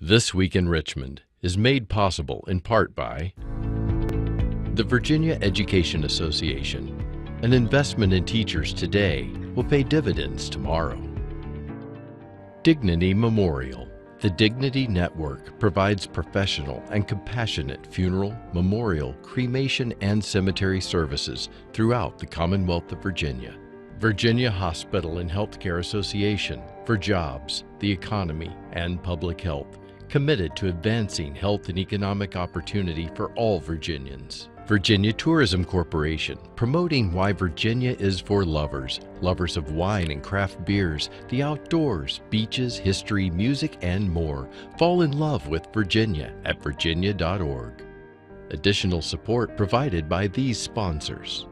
This Week in Richmond is made possible in part by the Virginia Education Association. An investment in teachers today will pay dividends tomorrow. Dignity Memorial. The Dignity Network provides professional and compassionate funeral, memorial, cremation, and cemetery services throughout the Commonwealth of Virginia. Virginia Hospital and Healthcare Association for jobs, the economy, and public health, committed to advancing health and economic opportunity for all Virginians. Virginia Tourism Corporation, promoting why Virginia is for lovers, lovers of wine and craft beers, the outdoors, beaches, history, music, and more. Fall in love with Virginia at virginia.org. Additional support provided by these sponsors.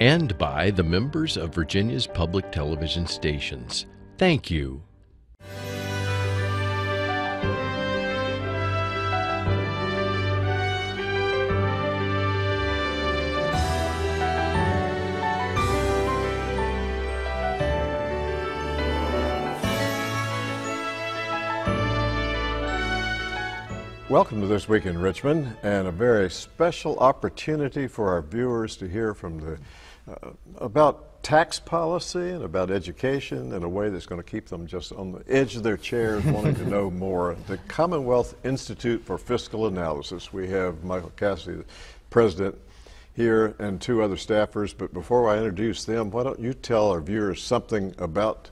And by the members of Virginia's public television stations. Thank you. Welcome to This Week in Richmond, and a very special opportunity for our viewers to hear from the uh, about tax policy and about education in a way that's going to keep them just on the edge of their chairs wanting to know more. The Commonwealth Institute for Fiscal Analysis. We have Michael Cassidy, the president, here, and two other staffers. But before I introduce them, why don't you tell our viewers something about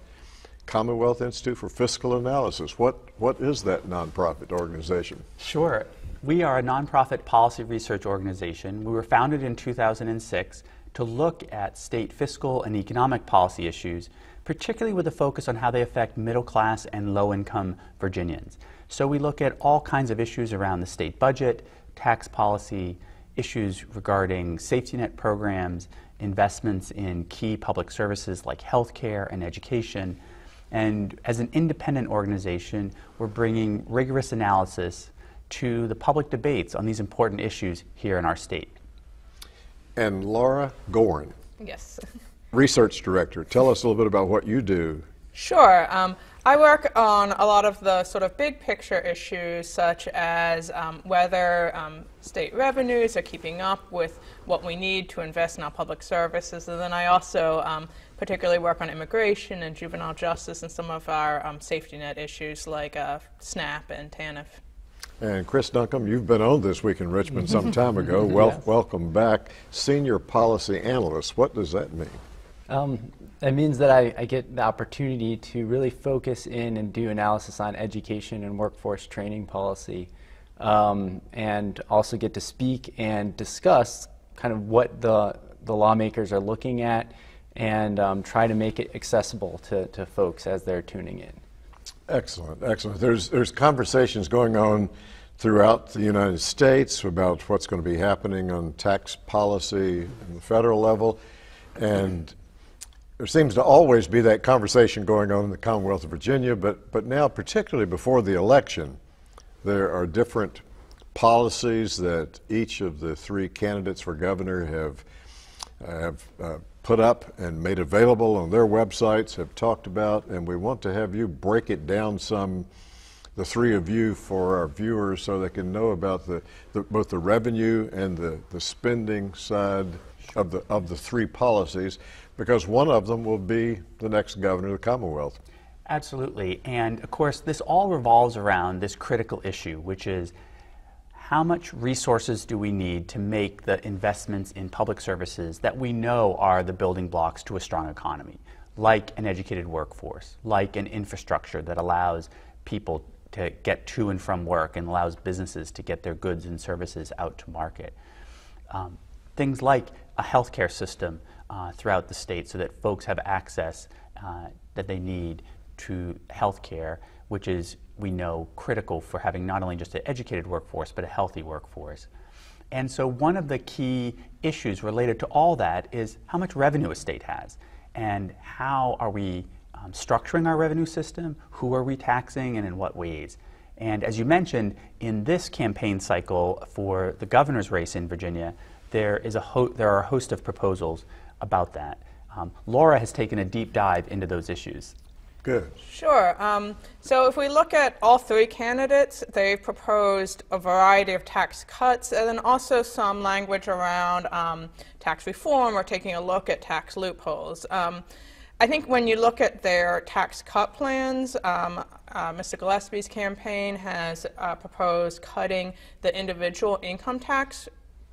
Commonwealth Institute for Fiscal Analysis? What, what is that nonprofit organization? Sure. We are a nonprofit policy research organization. We were founded in 2006 to look at state fiscal and economic policy issues, particularly with a focus on how they affect middle class and low income Virginians. So we look at all kinds of issues around the state budget, tax policy, issues regarding safety net programs, investments in key public services like healthcare and education. And as an independent organization, we're bringing rigorous analysis to the public debates on these important issues here in our state and Laura Goren. Yes. Research Director. Tell us a little bit about what you do. Sure. Um, I work on a lot of the sort of big picture issues, such as um, whether um, state revenues are keeping up with what we need to invest in our public services. And then I also um, particularly work on immigration and juvenile justice and some of our um, safety net issues like uh, SNAP and TANF. And Chris Duncombe, you've been on This Week in Richmond some time ago. Well, yes. Welcome back. Senior Policy Analyst, what does that mean? Um, that means that I, I, get the opportunity to really focus in and do analysis on education and workforce training policy, um, and also get to speak and discuss kind of what the, the lawmakers are looking at and um, try to make it accessible to, to folks as they're tuning in. Excellent, excellent. There's, there's conversations going on throughout the United States about what's going to be happening on tax policy in the federal level. And there seems to always be that conversation going on in the Commonwealth of Virginia, but, but now, particularly before the election, there are different policies that each of the three candidates for governor have, have uh, put up and made available on their websites, have talked about, and we want to have you break it down some, the three of you, for our viewers so they can know about the, the both the revenue and the, the spending side of the, of the three policies, because one of them will be the next governor of the Commonwealth. Absolutely. And of course, this all revolves around this critical issue, which is how much resources do we need to make the investments in public services that we know are the building blocks to a strong economy, like an educated workforce, like an infrastructure that allows people to get to and from work and allows businesses to get their goods and services out to market. Um, things like a healthcare system uh, throughout the state so that folks have access uh, that they need to healthcare, which is we know critical for having not only just an educated workforce, but a healthy workforce. And so one of the key issues related to all that is how much revenue a state has and how are we um, structuring our revenue system, who are we taxing, and in what ways. And as you mentioned, in this campaign cycle for the governor's race in Virginia, there, is a there are a host of proposals about that. Um, Laura has taken a deep dive into those issues. Good. Sure. Um, so if we look at all three candidates, they've proposed a variety of tax cuts and then also some language around um, tax reform or taking a look at tax loopholes. Um, I think when you look at their tax cut plans, um, uh, Mr. Gillespie's campaign has uh, proposed cutting the individual income tax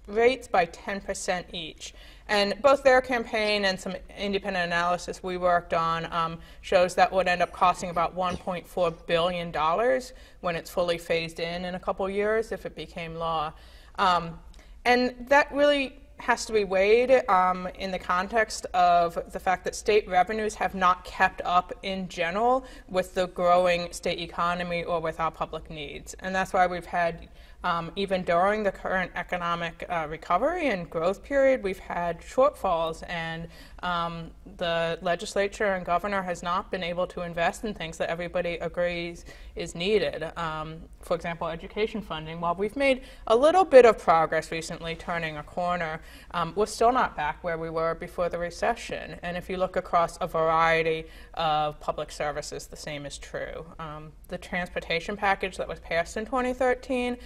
rates by 10% each. And both their campaign and some independent analysis we worked on um, shows that would end up costing about $1.4 billion when it's fully phased in in a couple years if it became law. Um, and that really has to be weighed um, in the context of the fact that state revenues have not kept up in general with the growing state economy or with our public needs. And that's why we've had um, even during the current economic uh, recovery and growth period, we've had shortfalls, and um, the legislature and governor has not been able to invest in things that everybody agrees is needed. Um, for example, education funding. While we've made a little bit of progress recently, turning a corner, um, we're still not back where we were before the recession. And if you look across a variety of public services, the same is true. Um, the transportation package that was passed in 2013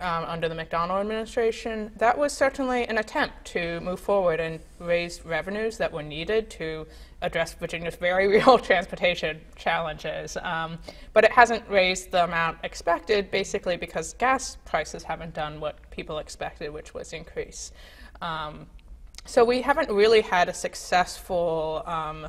um, under the McDonnell administration, that was certainly an attempt to move forward and raise revenues that were needed to address Virginia's very real transportation challenges. Um, but it hasn't raised the amount expected, basically because gas prices haven't done what people expected, which was increase. Um, so we haven't really had a successful um,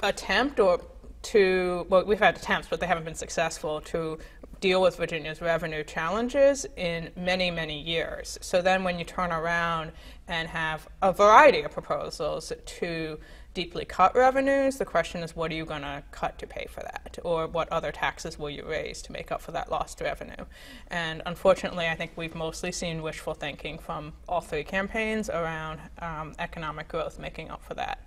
attempt or to, well, we've had attempts, but they haven't been successful to deal with Virginia's revenue challenges in many, many years. So then when you turn around and have a variety of proposals to deeply cut revenues, the question is what are you going to cut to pay for that? Or what other taxes will you raise to make up for that lost revenue? And unfortunately, I think we've mostly seen wishful thinking from all three campaigns around um, economic growth making up for that.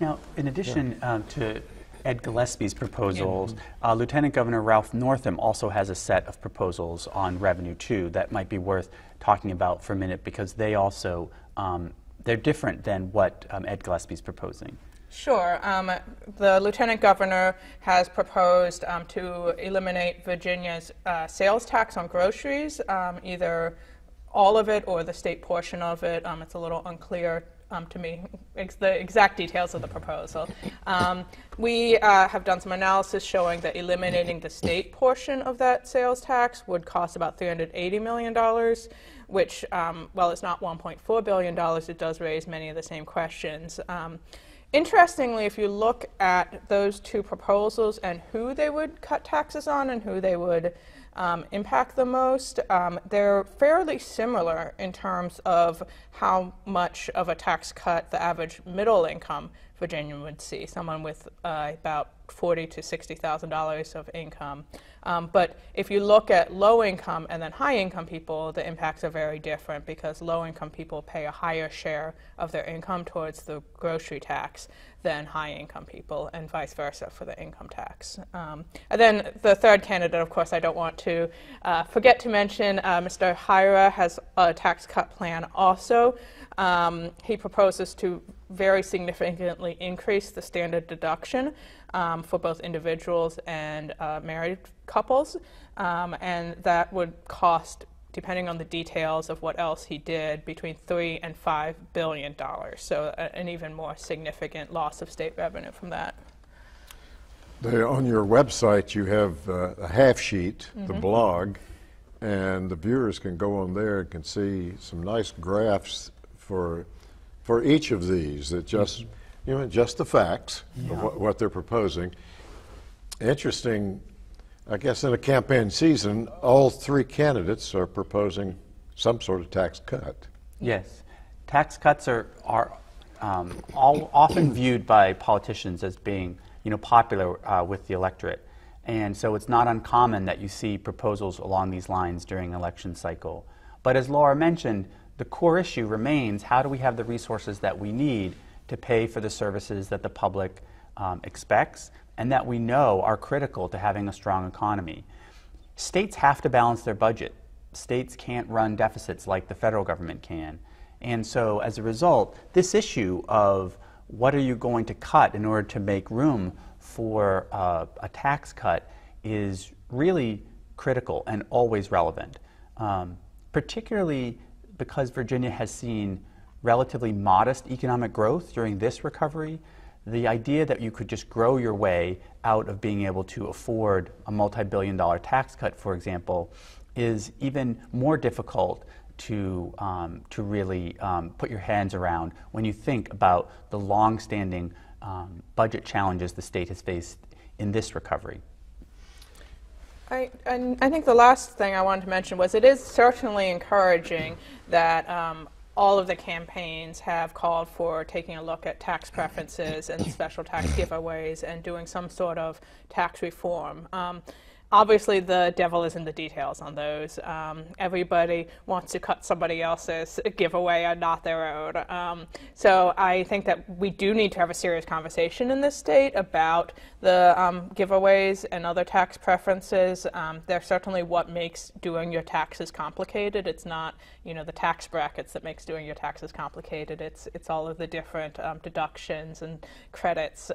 Now, in addition yeah. um, to Ed Gillespie's proposals. Uh, Lieutenant Governor Ralph Northam also has a set of proposals on revenue too that might be worth talking about for a minute because they also um, they're different than what um, Ed Gillespie's proposing. Sure. Um, the lieutenant governor has proposed um, to eliminate Virginia's uh, sales tax on groceries, um, either all of it or the state portion of it. Um, it's a little unclear um, to me ex- the exact details of the proposal. Um, we uh, have done some analysis showing that eliminating the state portion of that sales tax would cost about $380 million, which, um, while it's not $1.4 billion, it does raise many of the same questions. Um, interestingly, if you look at those two proposals and who they would cut taxes on and who they would um, impact the most, um, they're fairly similar in terms of how much of a tax cut the average middle income Virginian would see, someone with uh, about forty to sixty thousand dollars of income. Um, but if you look at low income and then high income people, the impacts are very different because low income people pay a higher share of their income towards the grocery tax than high income people, and vice versa for the income tax. Um, and then the third candidate, of course, I don't want to uh, forget to mention uh, Mr. Hyra has a tax cut plan also. Um, he proposes to very significantly increase the standard deduction um, for both individuals and uh, married couples, um, and that would cost, depending on the details of what else he did, between three and five billion dollars. So, a, an even more significant loss of state revenue from that. The, on your website, you have uh, a half sheet, mm-hmm. the blog, and the viewers can go on there and can see some nice graphs for for each of these that just mm-hmm. you know just the facts yeah. of what, what, they're proposing. Interesting, I guess in a campaign season, all three candidates are proposing some sort of tax cut. Yes, tax cuts are are um, all, often viewed by politicians as being you know popular uh, with the electorate. And so it's not uncommon that you see proposals along these lines during election cycle. But as Laura mentioned, the core issue remains how do we have the resources that we need to pay for the services that the public um, expects and that we know are critical to having a strong economy. States have to balance their budget. states can't run deficits like the federal government can. And so, as a result, this issue of what are you going to cut in order to make room for uh, a tax cut is really critical and always relevant, um, particularly because Virginia has seen relatively modest economic growth during this recovery. The idea that you could just grow your way out of being able to afford a multi billion dollar tax cut, for example, is even more difficult to, um, to really um, put your hands around when you think about the long-standing um, budget challenges the state has faced in this recovery. I, and I think the last thing I wanted to mention was it is certainly encouraging that um, all of the campaigns have called for taking a look at tax preferences and special tax giveaways and doing some sort of tax reform. Um, obviously the devil is in the details on those. Um, everybody wants to cut somebody else's giveaway and not their own. Um, so I think that we do need to have a serious conversation in this state about the um, giveaways and other tax preferences. Um, they're certainly what makes doing your taxes complicated. It's not, you know, the tax brackets that makes doing your taxes complicated. It's it's all of the different um, deductions and credits.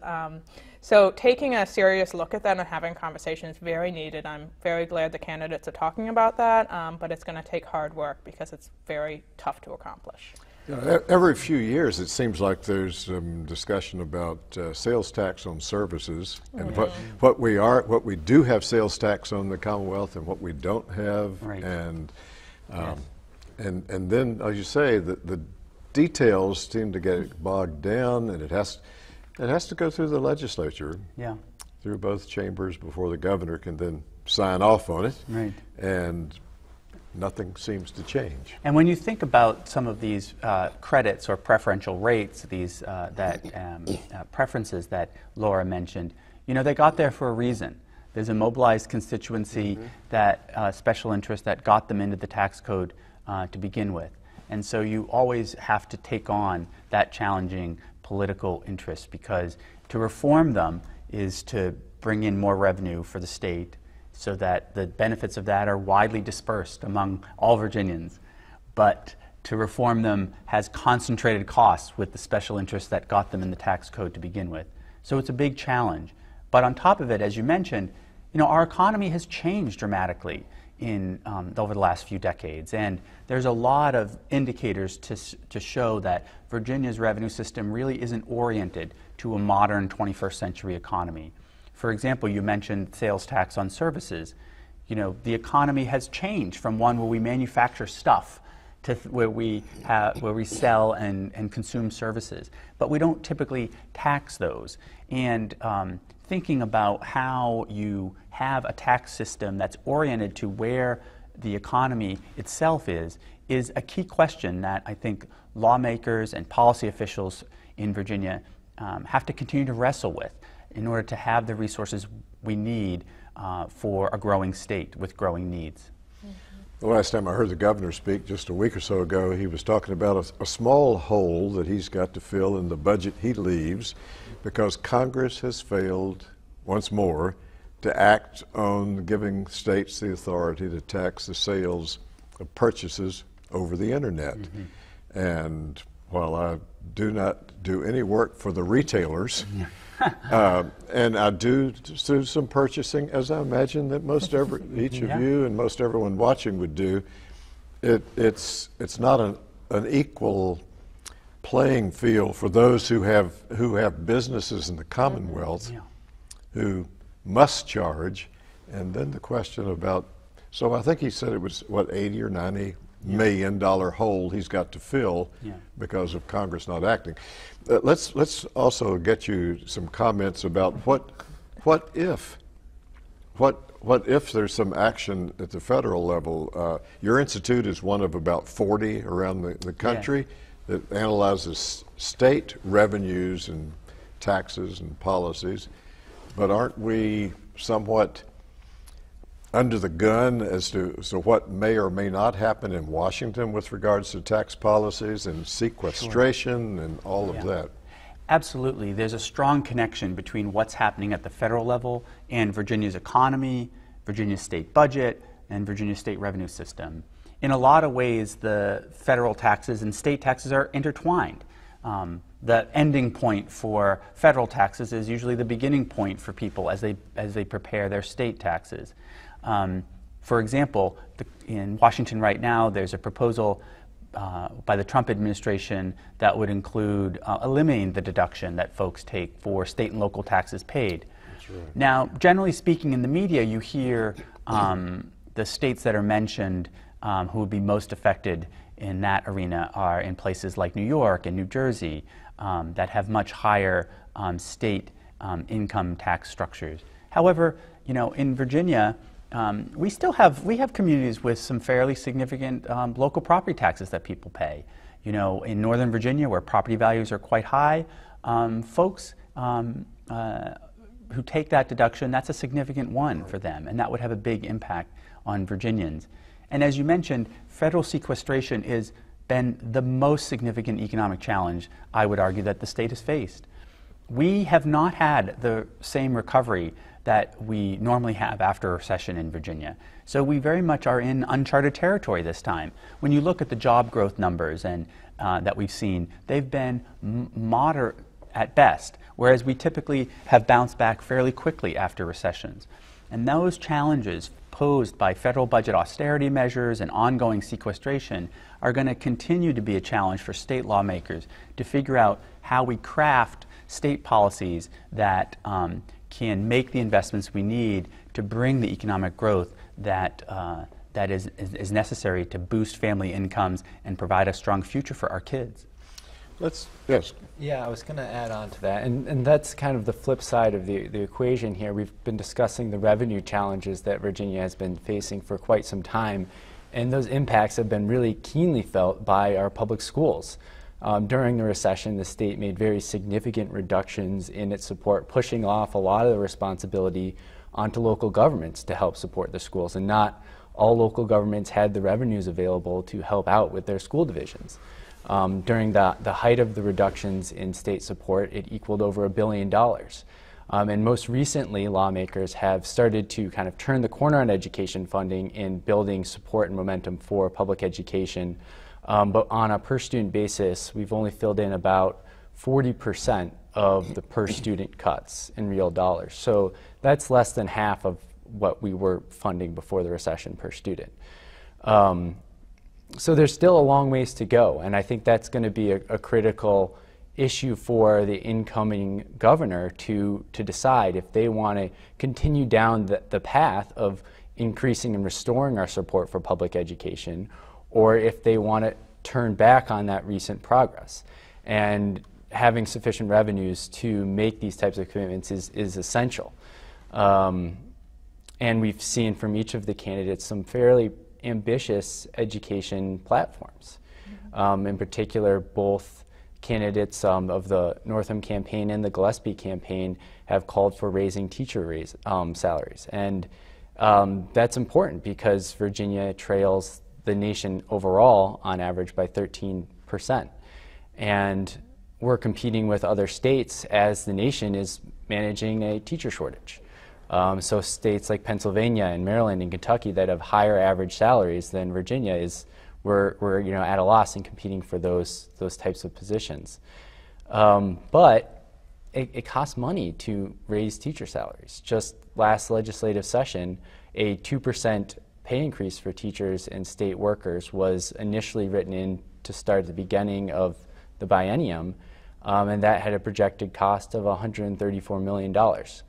Um, so taking a serious look at that and having conversations is very needed. I'm very glad the candidates are talking about that, um, but it's going to take hard work because it's very tough to accomplish. You know, every few years, it seems like there's some discussion about uh, sales tax on services and what, what we are, what we do have sales tax on the Commonwealth and what we don't have, Right. and um, Yes. and and then, as you say, the the details seem to get bogged down, and it has it has to go through the legislature, Yeah. through both chambers before the governor can then sign off on it, Right. and nothing seems to change. And when you think about some of these uh, credits or preferential rates, these uh, that um, uh, preferences that Laura mentioned, you know, they got there for a reason. There's a mobilized constituency that uh, special interest that got them into the tax code uh, to begin with, and so you always have to take on that challenging political interests because to reform them is to bring in more revenue for the state so that the benefits of that are widely dispersed among all Virginians. But to reform them has concentrated costs with the special interests that got them in the tax code to begin with. So it's a big challenge. But on top of it, as you mentioned, you know, our economy has changed dramatically in, um, over the last few decades. And there's a lot of indicators to, to show that Virginia's revenue system really isn't oriented to a modern 21st century economy. For example, you mentioned sales tax on services. You know, the economy has changed from one where we manufacture stuff to where we have, where we sell and, and consume services, but we don't typically tax those. And um, thinking about how you have a tax system that's oriented to where the economy itself is is a key question that I think lawmakers and policy officials in Virginia um, have to continue to wrestle with in order to have the resources we need uh, for a growing state with growing needs. The last time I heard the governor speak, just a week or so ago, he was talking about a, a small hole that he's got to fill in the budget he leaves because Congress has failed once more to act on giving states the authority to tax the sales of purchases over the internet. And while I do not do any work for the retailers, uh, and I do do some purchasing, as I imagine that most every, each of Yeah. you and most everyone watching would do. It, it's it's not an, an equal playing field for those who have who have businesses in the Commonwealth Yeah. who must charge, and then the question about. So I think he said it was what eighty or ninety million dollar hole he's got to fill Yeah. because of Congress not acting. Uh, let's let's also get you some comments about what what if what what if there's some action at the federal level? Uh, your institute is one of about 40 around the, the country that analyzes state revenues and taxes and policies, but aren't we somewhat under the gun as to, as to what may or may not happen in Washington with regards to tax policies and sequestration and all Yeah. of that? Absolutely. There's a strong connection between what's happening at the federal level and Virginia's economy, Virginia's state budget, and Virginia's state revenue system. In a lot of ways, the federal taxes and state taxes are intertwined. Um, the ending point for federal taxes is usually the beginning point for people as they, as they prepare their state taxes. Um, for example, the, in Washington right now, there's a proposal uh, by the Trump administration that would include uh, eliminating the deduction that folks take for state and local taxes paid. Right. Now, generally speaking, in the media, you hear um, the states that are mentioned um, who would be most affected in that arena are in places like New York and New Jersey um, that have much higher um, state um, income tax structures. However, you know, in Virginia, um, we still have we have communities with some fairly significant local property taxes that people pay. You know, in Northern Virginia, where property values are quite high, folks uh, who take that deduction, that's a significant one for them, and that would have a big impact on Virginians. And as you mentioned, federal sequestration has been the most significant economic challenge I would argue that the state has faced. We have not had the same recovery that we normally have after a recession in Virginia. So we very much are in uncharted territory this time. When you look at the job growth numbers and uh, that we've seen, they've been moderate at best, whereas we typically have bounced back fairly quickly after recessions. And those challenges posed by federal budget austerity measures and ongoing sequestration are going to continue to be a challenge for state lawmakers to figure out how we craft state policies that um, can make the investments we need to bring the economic growth that, uh, that is, is, is necessary to boost family incomes and provide a strong future for our kids. Let's, yes. Yeah, I was going to add on to that. And, and that's kind of the flip side of the, the equation here. We've been discussing the revenue challenges that Virginia has been facing for quite some time. And those impacts have been really keenly felt by our public schools. Um, during the recession, the state made very significant reductions in its support, pushing off a lot of the responsibility onto local governments to help support the schools. And not all local governments had the revenues available to help out with their school divisions. Um, during the, the height of the reductions in state support, it equaled over a billion dollars. Um, and most recently, lawmakers have started to kind of turn the corner on education funding in building support and momentum for public education. Um, but on a per student basis, we've only filled in about 40% of the per student cuts in real dollars. So that's less than half of what we were funding before the recession per student. Um, so there's still a long ways to go, and I think that's going to be a, a, critical issue for the incoming governor to, to decide if they want to continue down the, the path of increasing and restoring our support for public education, or if they want to turn back on that recent progress. And having sufficient revenues to make these types of commitments is, is essential. Um, and we've seen from each of the candidates some fairly ambitious education platforms. Mm-hmm. Um, in particular, both candidates um, of the Northam campaign and the Gillespie campaign have called for raising teacher raise, um, salaries. And um, that's important because Virginia trails the nation overall on average by 13%. And we're competing with other states as the nation is managing a teacher shortage. Um, so states like Pennsylvania and Maryland and Kentucky that have higher average salaries than Virginia is we're, we're you know at a loss in competing for those those types of positions. Um, but it, it, costs money to raise teacher salaries. Just last legislative session, a two percent pay increase for teachers and state workers was initially written in to start at the beginning of the biennium, um, and that had a projected cost of 134 million dollars.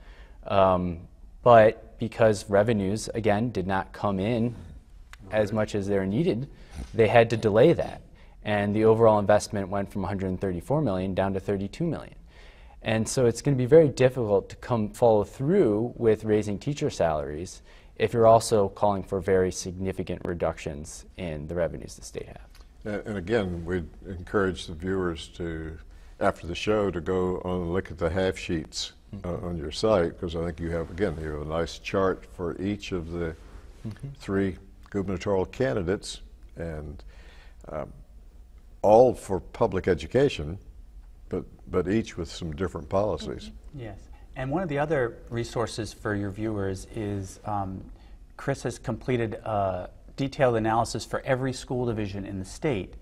Um, but because revenues, again, did not come in as much as they're needed, they had to delay that. And the overall investment went from 134 million down to 32 million. And so it's going to be very difficult to come follow through with raising teacher salaries if you're also calling for very significant reductions in the revenues the state have. And again, we'd encourage the viewers to, after the show, to go on and look at the half sheets uh, on your site because I think you have, again, you have a nice chart for each of the mm-hmm. three gubernatorial candidates and um, all for public education, but, but each with some different policies. Mm-hmm. Yes. And one of the other resources for your viewers is um, Chris has completed a detailed analysis for every school division in the state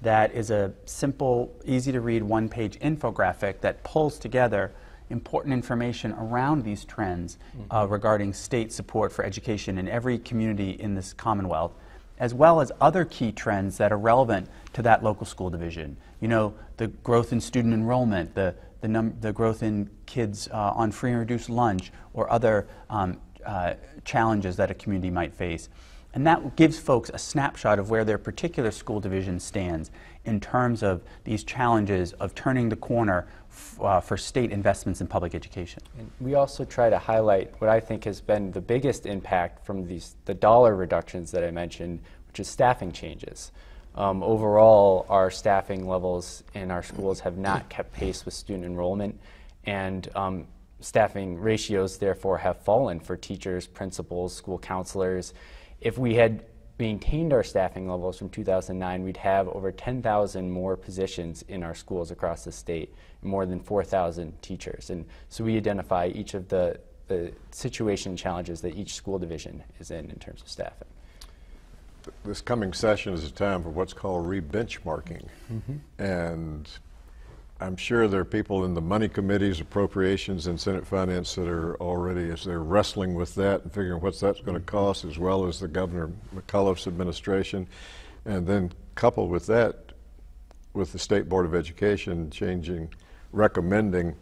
that is a simple, easy to read one page infographic that pulls together important information around these trends uh, regarding state support for education in every community in this Commonwealth, as well as other key trends that are relevant to that local school division. You know, the growth in student enrollment, the, the, num- the growth in kids uh, on free and reduced lunch, or other um, uh, challenges that a community might face. And that gives folks a snapshot of where their particular school division stands in terms of these challenges of turning the corner uh, for state investments in public education. And we also try to highlight what I think has been the biggest impact from these the dollar reductions that I mentioned, which is staffing changes. Um, overall, our staffing levels in our schools have not kept pace with student enrollment, and um, staffing ratios therefore have fallen for teachers, principals, school counselors. If we had maintained our staffing levels from 2009, we'd have over 10,000 more positions in our schools across the state, more than 4,000 teachers. And so we identify each of the, the situation challenges that each school division is in in terms of staffing. This coming session is a time for what's called re-benchmarking. Mm-hmm. And I'm sure there are people in the money committees, appropriations, and Senate Finance that are already, as they're wrestling with that and figuring what that's going to cost, as well as the Governor McAuliffe's administration. And then coupled with that, with the State Board of Education changing, recommending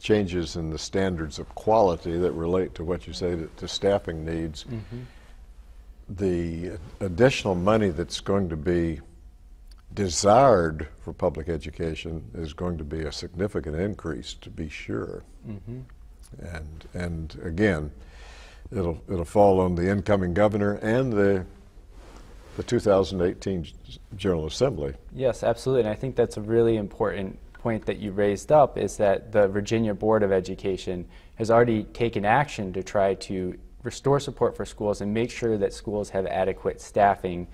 changes in the standards of quality that relate to what you say to, to staffing needs. Mm-hmm. The additional money that's going to be desired for public education is going to be a significant increase, to be sure. Mm-hmm. And and again, it'll it'll fall on the incoming governor and the the 2018 General Assembly. Yes, absolutely. And I think that's a really important point that you raised up is that the Virginia Board of Education has already taken action to try to restore support for schools and make sure that schools have adequate staffing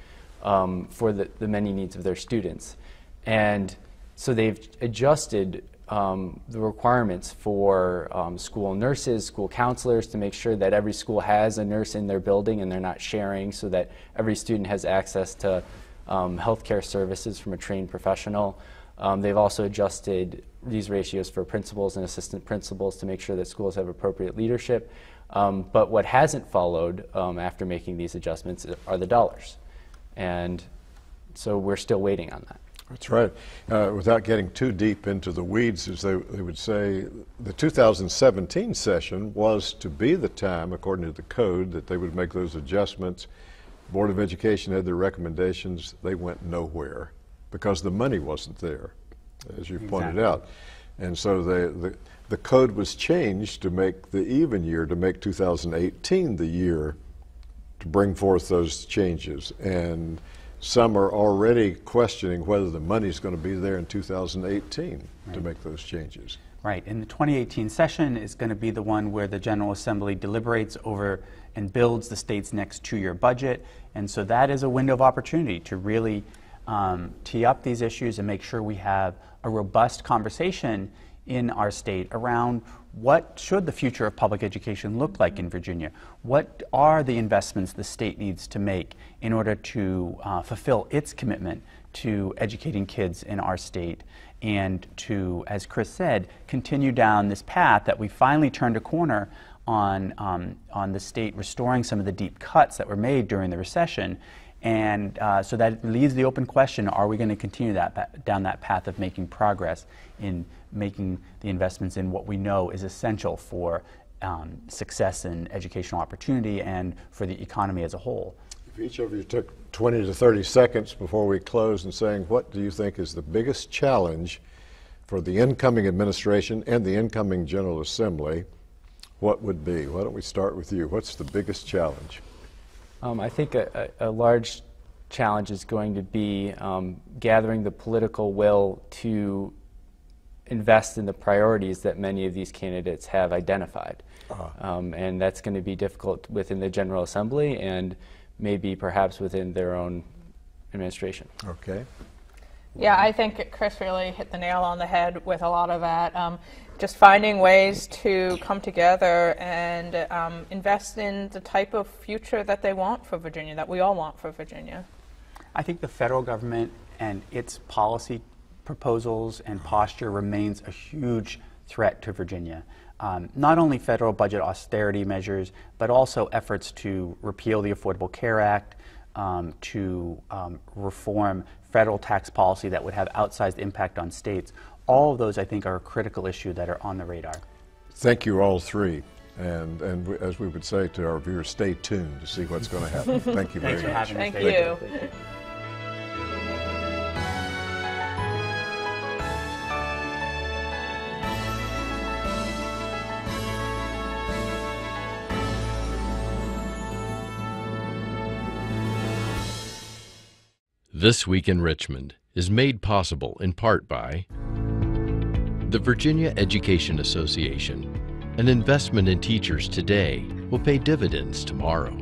um, for the, the many needs of their students. And so they've adjusted um, the requirements for um, school nurses, school counselors to make sure that every school has a nurse in their building and they're not sharing so that every student has access to um, healthcare services from a trained professional. Um, they've also adjusted these ratios for principals and assistant principals to make sure that schools have appropriate leadership. Um, but what hasn't followed um, after making these adjustments are the dollars. And so we're still waiting on that. That's right. Uh, without getting too deep into the weeds, as they, they would say, the 2017 session was to be the time, according to the code, that they would make those adjustments. Board of Education had their recommendations. They went nowhere because the money wasn't there, as you pointed out. And so the, the, the code was changed to make the even year, to make 2018 the year to bring forth those changes. And some are already questioning whether the money's going to be there in 2018 to make those changes. Right, and the 2018 session is going to be the one where the General Assembly deliberates over and builds the state's next two-year budget. And so that is a window of opportunity to really um, tee up these issues and make sure we have a robust conversation in our state around what should the future of public education look like in Virginia? What are the investments the state needs to make in order to uh, fulfill its commitment to educating kids in our state and to, as Chris said, continue down this path that we finally turned a corner on, um, on the state restoring some of the deep cuts that were made during the recession. And uh, so that leaves the open question are we going to continue that, down that path of making progress in making the investments in what we know is essential for um, success in educational opportunity and for the economy as a whole? If each of you took 20 to 30 seconds before we close and saying, what do you think is the biggest challenge for the incoming administration and the incoming General Assembly, what would be? Why don't we start with you? What's the biggest challenge? Um, I think a, a, a large challenge is going to be um, gathering the political will to invest in the priorities that many of these candidates have identified. Um, and that's going to be difficult within the General Assembly and maybe perhaps within their own administration. Okay. Yeah, I think Chris really hit the nail on the head with a lot of that. Um, just finding ways to come together and um, invest in the type of future that they want for Virginia, that we all want for Virginia. I think the federal government and its policy proposals and posture remains a huge threat to Virginia. Um, not only federal budget austerity measures, but also efforts to repeal the Affordable Care Act, um, to um, reform federal tax policy that would have outsized impact on states. All of those, I think, are a critical issue that are on the radar. Thank you, all three. And, and as we would say to our viewers, stay tuned to see what's going to happen. Thank you very Thanks for much. having us. Thank David. you. This Week in Richmond is made possible in part by the Virginia Education Association. An investment in teachers today will pay dividends tomorrow.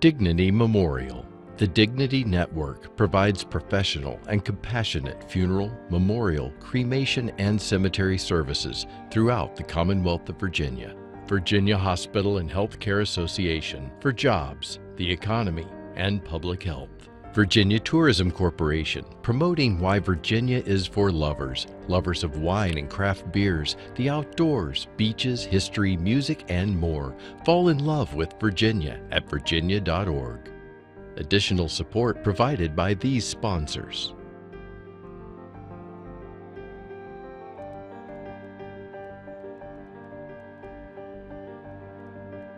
Dignity Memorial. The Dignity Network provides professional and compassionate funeral, memorial, cremation, and cemetery services throughout the Commonwealth of Virginia. Virginia Hospital and Healthcare Association for jobs, the economy, and public health. Virginia Tourism Corporation, promoting why Virginia is for lovers, lovers of wine and craft beers, the outdoors, beaches, history, music, and more. Fall in love with Virginia at virginia.org. Additional support provided by these sponsors.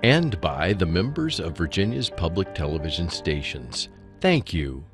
And by the members of Virginia's public television stations. Thank you